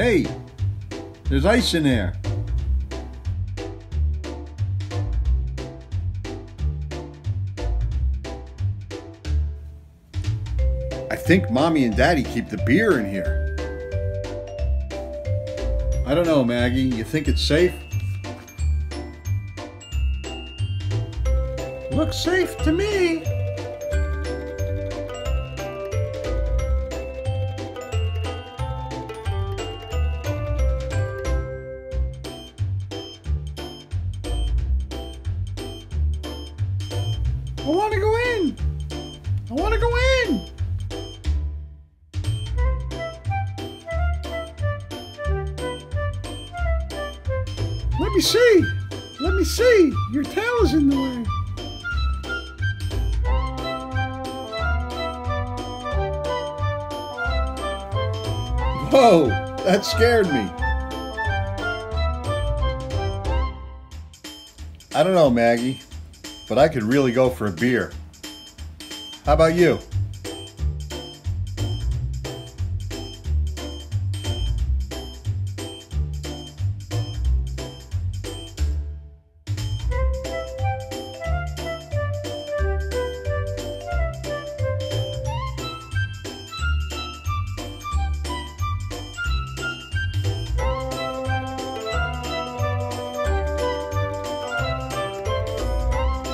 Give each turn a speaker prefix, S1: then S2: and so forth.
S1: Hey, there's ice in there. I think mommy and daddy keep the beer in here. I don't know, Maggie. You think it's safe? Looks safe to me. I want to go in. I want to go in. Let me see. Let me see. Your tail is in the way. Whoa, that scared me. I don't know, Maggie, but I could really go for a beer. How about you?